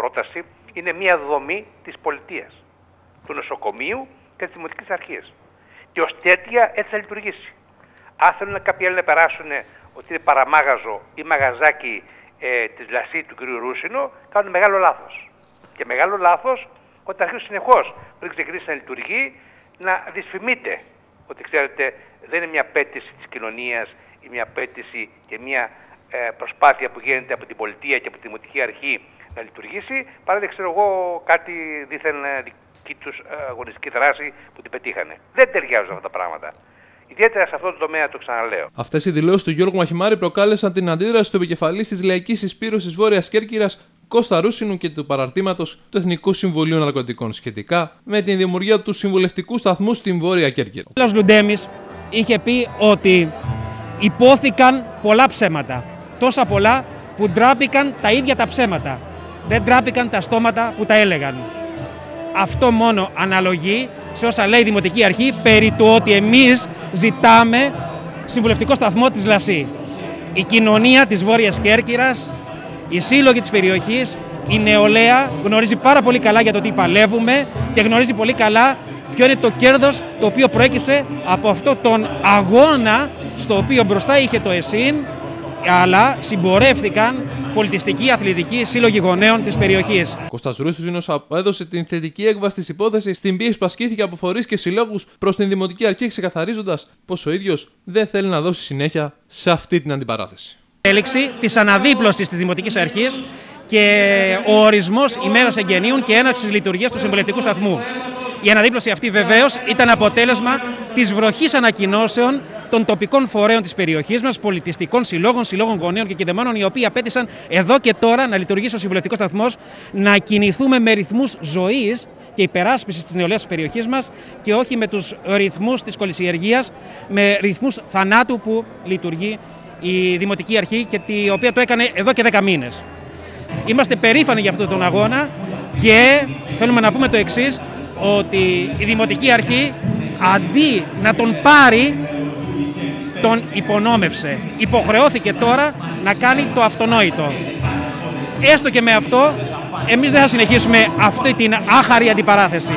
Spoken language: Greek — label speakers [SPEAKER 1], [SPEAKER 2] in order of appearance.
[SPEAKER 1] πρόταση είναι μια δομή της πολιτείας, του νοσοκομείου και της δημοτικής αρχής. Και ως τέτοια έτσι θα λειτουργήσει. Αν θέλουν κάποιοι άλλοι να περάσουν ότι είναι παραμάγαζο ή μαγαζάκι ε, της Λασί του κ. Ρούσινου, κάνουν μεγάλο λάθος. Και μεγάλο λάθος όταν αρχίζουν συνεχώς πριν ξεκινήσει να λειτουργεί να δυσφημείται ότι ξέρετε δεν είναι μια πέτηση της κοινωνίας ή μια πέτηση και μια ε, προσπάθεια που γίνεται από την πολιτεία και από τη δημοτική αρχή να λειτουργήσει, παρά δεν ξέρω εγώ κάτι δίθεν ε, δική τους ε, αγωνιστική δράση που την πετύχανε. Δεν ταιριάζουν αυτά τα πράγματα. Ιδιαίτερα σε αυτό το τομέα το ξαναλέω.
[SPEAKER 2] Αυτές οι δηλώσεις του Γιώργου Μαχημάρη προκάλεσαν την αντίδραση του επικεφαλής της Λαϊκής Εισπήρωση Βόρειας Κέρκυρας, Κώστα Ρούσινου και του παραρτήματος του Εθνικού Συμβουλίου Ναρκωτικών σχετικά με την δημιουργία του συμβουλευτικού σταθμού στην Βόρεια Κέρκυρα.
[SPEAKER 3] Ο Λουντέμι είχε πει ότι υπόθηκαν πολλά ψέματα. Τόσα πολλά που ντράπηκαν τα ίδια τα ψέματα. Δεν ντράπηκαν τα στόματα που τα έλεγαν. Αυτό μόνο αναλογεί σε όσα λέει η Δημοτική Αρχή περί του ότι εμείς ζητάμε συμβουλευτικό σταθμό της Λασί. Η κοινωνία της Βόρειας Κέρκυρας, οι σύλλογοι της περιοχής, η νεολαία γνωρίζει πάρα πολύ καλά για το τι παλεύουμε και γνωρίζει πολύ καλά ποιο είναι το κέρδος το οποίο προέκυψε από αυτό τον αγώνα στο οποίο μπροστά είχε το ΕΣΥΝ αλλά συμπορεύτηκαν πολιτιστικοί, αθλητικοί σύλλογοι γονέων της περιοχής.
[SPEAKER 2] Κώστας Ρούσινο έδωσε την θετική έκβαση της υπόθεσης στην πίεση που ασκήθηκε από φορείς και συλλόγους προς την Δημοτική Αρχή, ξεκαθαρίζοντας πως ο ίδιος δεν θέλει να δώσει συνέχεια σε αυτή την αντιπαράθεση.
[SPEAKER 3] Έλεξη της αναδίπλωσης της Δημοτικής Αρχής και ο ορισμός ημέρας εγγενείων και έναρξης λειτουργίας του συμβουλευτικού σταθμού. Η αναδίπλωση αυτή βεβαίως ήταν αποτέλεσμα της βροχής ανακοινώσεων των τοπικών φορέων της περιοχής μας, πολιτιστικών συλλόγων, συλλόγων γονέων και κηδεμόνων, οι οποίοι απέτησαν εδώ και τώρα να λειτουργήσει ο συμβουλευτικός σταθμός, να κινηθούμε με ρυθμούς ζωής και υπεράσπισης της νεολαίας της περιοχής μας και όχι με τους ρυθμούς της κολυσιεργίας, με ρυθμούς θανάτου που λειτουργεί η Δημοτική Αρχή και η οποία το έκανε εδώ και 10 μήνες. Είμαστε περήφανοι για αυτόν τον αγώνα και θέλουμε να πούμε το εξής ότι η Δημοτική Αρχή αντί να τον πάρει τον υπονόμευσε. Υποχρεώθηκε τώρα να κάνει το αυτονόητο. Έστω και με αυτό, εμείς δεν θα συνεχίσουμε αυτή την άχαρη αντιπαράθεση.